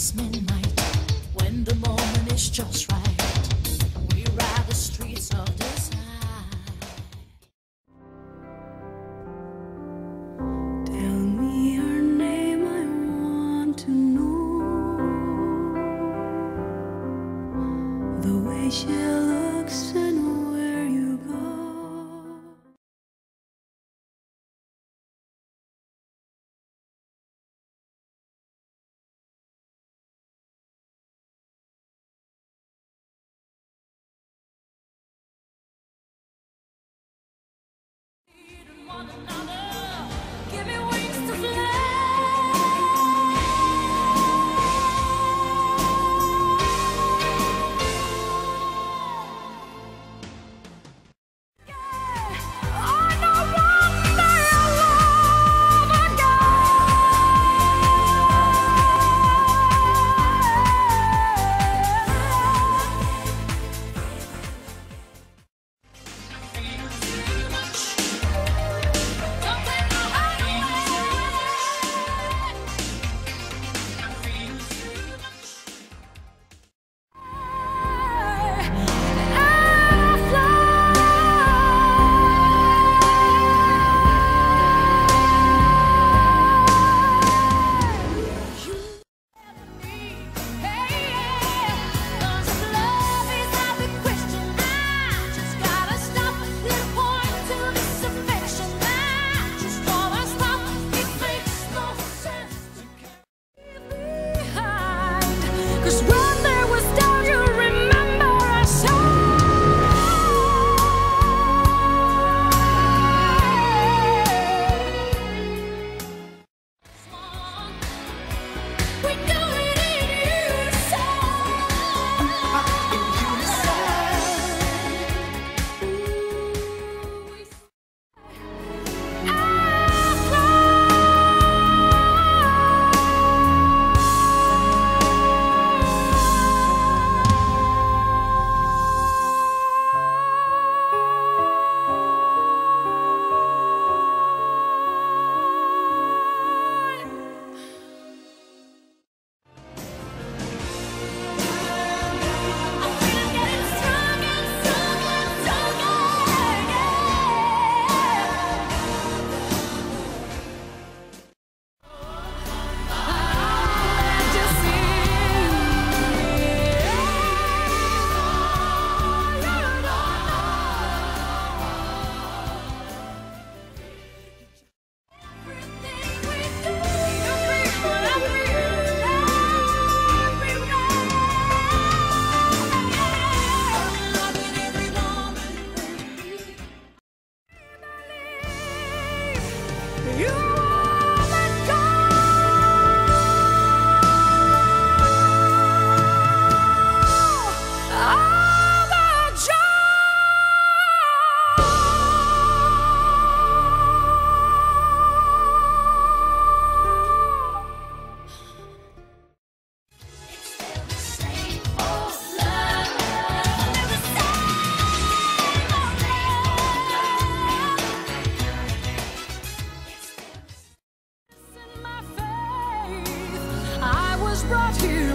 Somewhere another,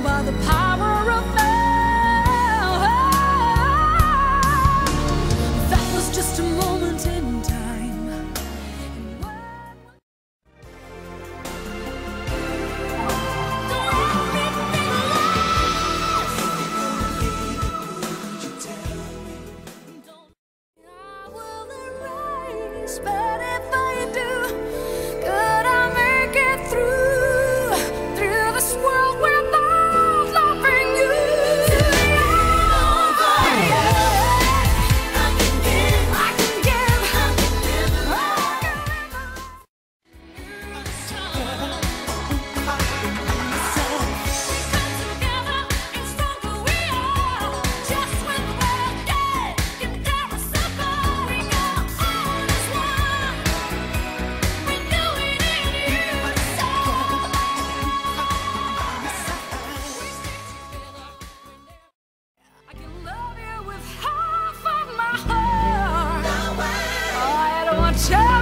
by the power Watch!